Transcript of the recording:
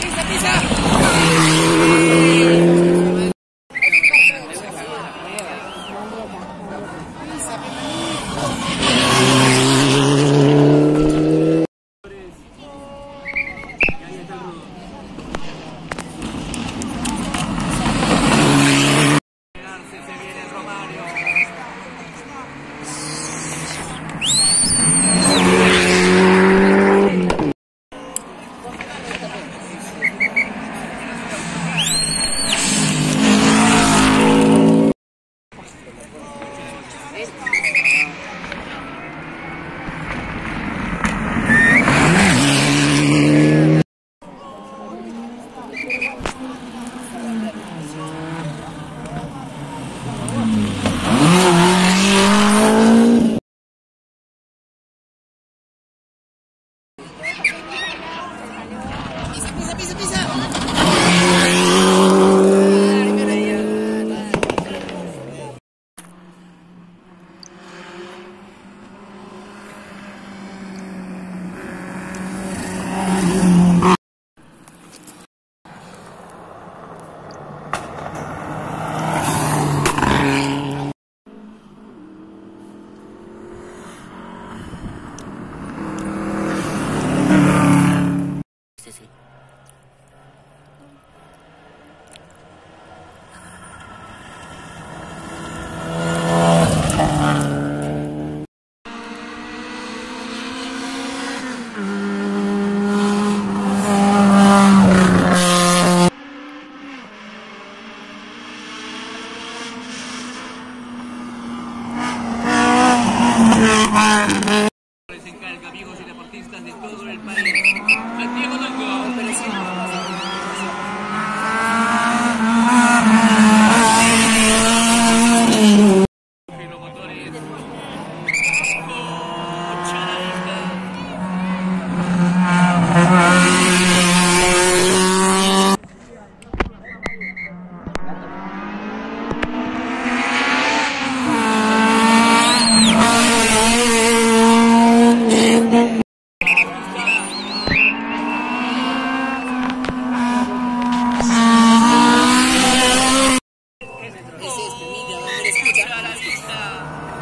Bisa, bisa. Se encarga amigos y deportistas de todo el país. nuestra amiga, escucha.